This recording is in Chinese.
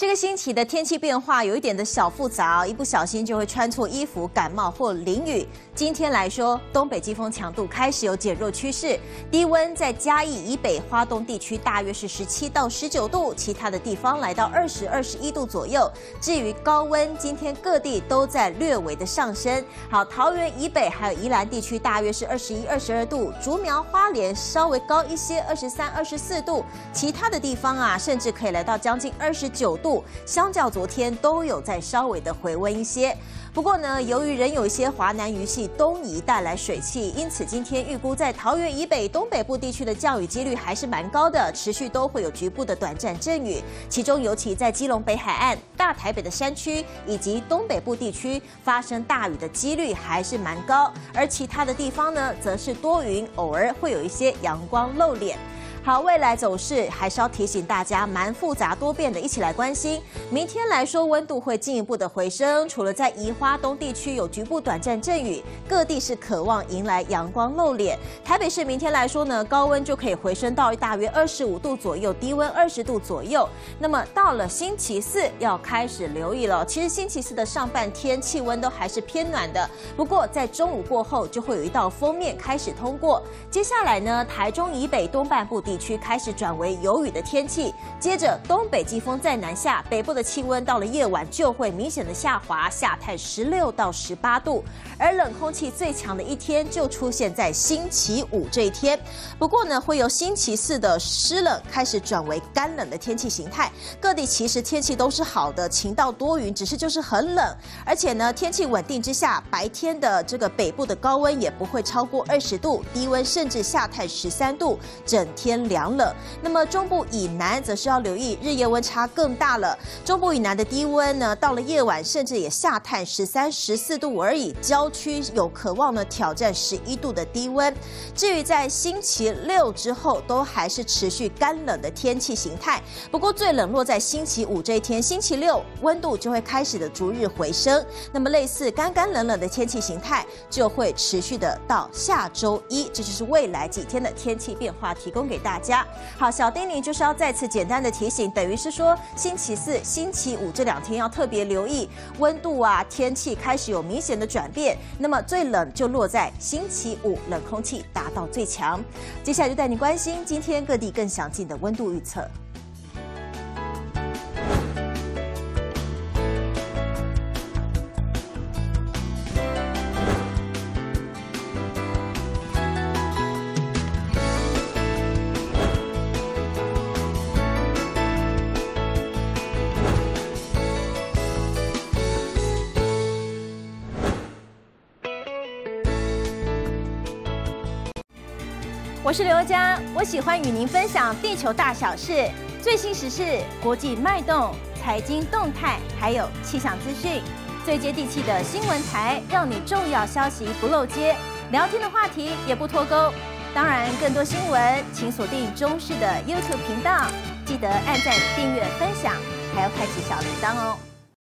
这个星期的天气变化有一点的小复杂，一不小心就会穿错衣服，感冒或淋雨。今天来说，东北季风强度开始有减弱趋势，低温在嘉义以北、花东地区大约是十七到十九度，其他的地方来到二十二十一度左右。至于高温，今天各地都在略微的上升。好，桃园以北还有宜兰地区大约是二十一、二十二度，竹苗、花莲稍微高一些，二十三、二十四度，其他的地方啊，甚至可以来到将近二十九度。相较昨天都有在稍微的回温一些，不过呢，由于仍有一些华南鱼系东移带来水汽，因此今天预估在桃园以北、东北部地区的降雨几率还是蛮高的，持续都会有局部的短暂阵雨，其中尤其在基隆北海岸、大台北的山区以及东北部地区发生大雨的几率还是蛮高，而其他的地方呢，则是多云，偶尔会有一些阳光露脸。好，未来走势还是要提醒大家，蛮复杂多变的，一起来关心。明天来说，温度会进一步的回升，除了在宜花东地区有局部短暂阵雨，各地是渴望迎来阳光露脸。台北市明天来说呢，高温就可以回升到大约二十五度左右，低温二十度左右。那么到了星期四要开始留意了，其实星期四的上半天气温都还是偏暖的，不过在中午过后就会有一道锋面开始通过，接下来呢，台中以北东半部。地区开始转为有雨的天气，接着东北季风再南下，北部的气温到了夜晚就会明显的下滑，下探十六到十八度。而冷空气最强的一天就出现在星期五这一天。不过呢，会由星期四的湿冷开始转为干冷的天气形态。各地其实天气都是好的，晴到多云，只是就是很冷。而且呢，天气稳定之下，白天的这个北部的高温也不会超过二十度，低温甚至下探十三度，整天。凉冷，那么中部以南则是要留意日夜温差更大了。中部以南的低温呢，到了夜晚甚至也下探十三、十四度而已。郊区有渴望呢挑战十一度的低温。至于在星期六之后，都还是持续干冷的天气形态。不过最冷落在星期五这一天，星期六温度就会开始的逐日回升。那么类似干干冷冷的天气形态就会持续的到下周一，这就是未来几天的天气变化，提供给大。大家好，小丁你就是要再次简单的提醒，等于是说星期四、星期五这两天要特别留意温度啊，天气开始有明显的转变。那么最冷就落在星期五，冷空气达到最强。接下来就带你关心今天各地更详尽的温度预测。我是刘佳，我喜欢与您分享地球大小事、最新时事、国际脉动、财经动态，还有气象资讯，最接地气的新闻台，让你重要消息不漏接，聊天的话题也不脱钩。当然，更多新闻请锁定中视的 YouTube 频道，记得按赞、订阅、分享，还要开启小铃铛哦。